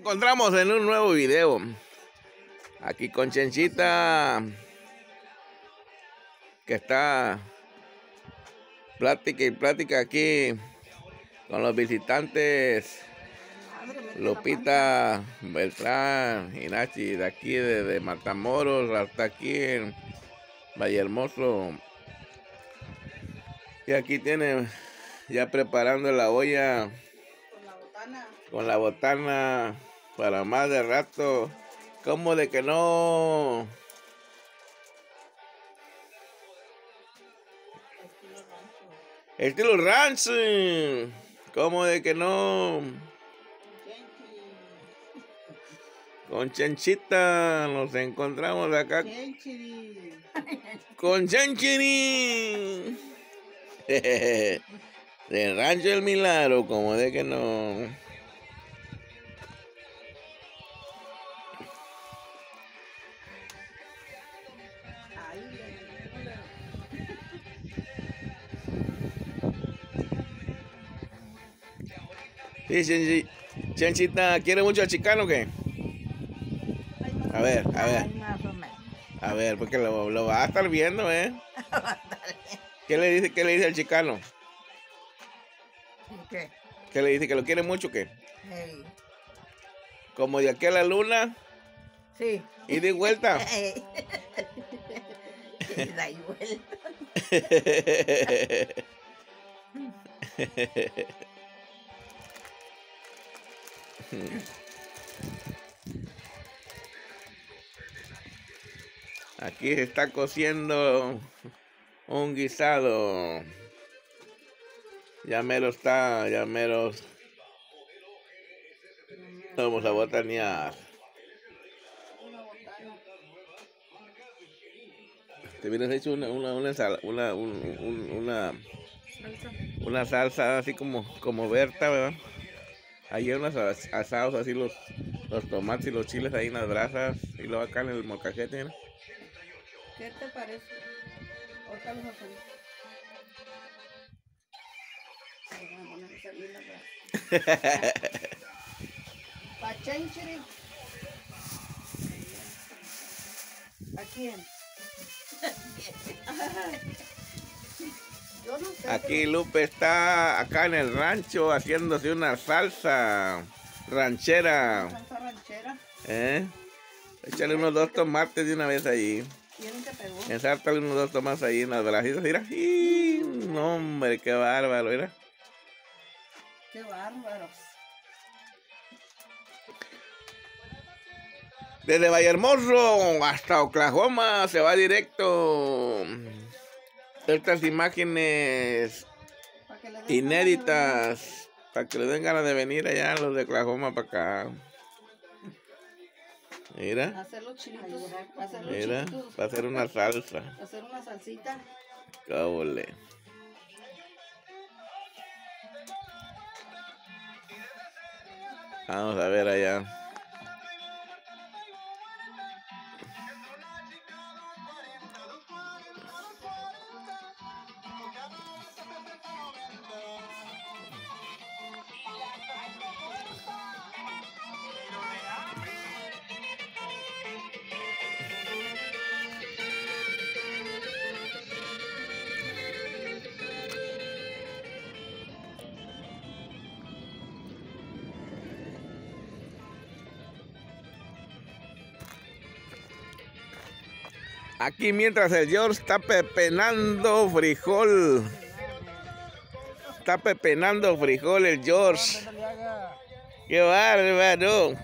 encontramos en un nuevo video. Aquí con Chenchita. Que está plática y plática aquí con los visitantes. Lupita Beltrán y Nachi de aquí de, Matamoros hasta aquí en Valle Hermoso. Y aquí tiene ya preparando la olla Con la botana. con la botana para más de rato. ¿Cómo de que no? Estilo rancho. ¿Cómo de que no? Con Chenchita nos encontramos acá Chenchiri. con Chenchiri. De Rancho El Milagro, como de que no. Sí, Chenchi- Chenchita, ¿quiere mucho al chicano o qué? A ver, a ver, a ver, porque lo, lo va a estar viendo, ¿eh? ¿Qué le dice, qué le dice al chicano? ¿Qué? ¿Qué le dice? ¿Que lo quiere mucho o qué? Hey. Como de aquí a la luna Sí. y de vuelta. Hey. Y da y vuelta. Aquí se está cociendo un guisado. Ya mero está, ya mero. Vamos a botanear. Te hubieras hecho una, una, una, una, un- un- una, una salsa así como, como Berta, ¿verdad? Ahí unos as- asados así los, los tomates y los chiles ahí en las brasas y luego acá en el molcajete, ¿no? ¿Qué te parece? Ahorita los hacemos. Ay, voy a poner esa linda brasa. Pa' Chenchiri. ¿A quién? Aquí Lupe está acá en el rancho haciéndose una salsa ranchera. Salsa ranchera. ¿Eh? Échale unos dos tomates de una vez allí. ¿Quién te pegó? Ensártale unos dos tomates ahí en las bracitas. Mira. ¡Ih! No, hombre, qué bárbaro. Mira. Qué bárbaros. Desde Vallehermoso hasta Oklahoma se va directo. Estas imágenes Pa' inéditas. Para que le den ganas de venir allá los de Oklahoma para acá. Mira. Hacer los chilitos. Hacer los Mira. chilitos. Para hacer una salsa. Hacer una salsita. Cábole. Vamos a ver allá. Aquí mientras el George está pepenando frijol. Está pepenando frijol el George. Qué bárbaro.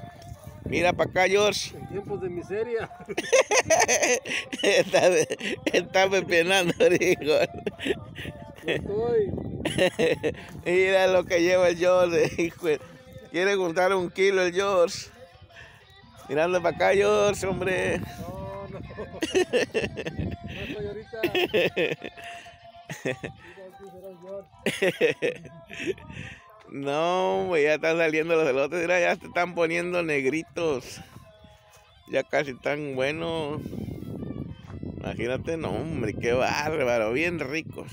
Mira para acá, George. en tiempos de miseria. Está, está pepenando frijol. Estoy. Mira lo que lleva el George. Quiere juntar un kilo el George. Mirando para acá, George, hombre. No, no. Estoy ahorita. Ya están saliendo los elotes. Mira, ya se están poniendo negritos. Ya casi están buenos. Imagínate, no, hombre, qué bárbaro. Bien ricos.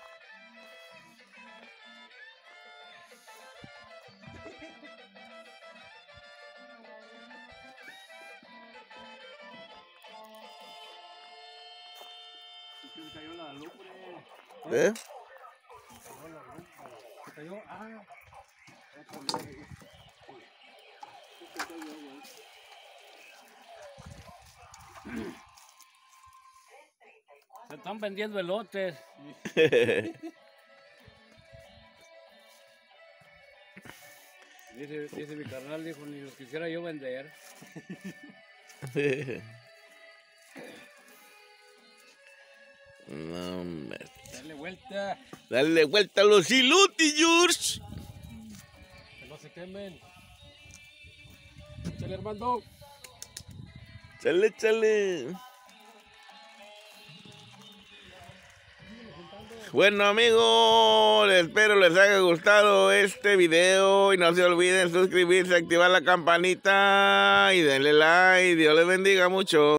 Se me cayó la lumbre. ¿Eh? Se cayó, ah. Se están vendiendo elotes. Dice, dice mi carnal, dijo, ni los quisiera yo vender. vuelta. Dale vuelta a los ilutillos. Que no se quemen. Échale, Armando. Chale, chale. Bueno amigos, espero les haya gustado este video y no se olviden suscribirse, activar la campanita y denle like. Dios les bendiga mucho.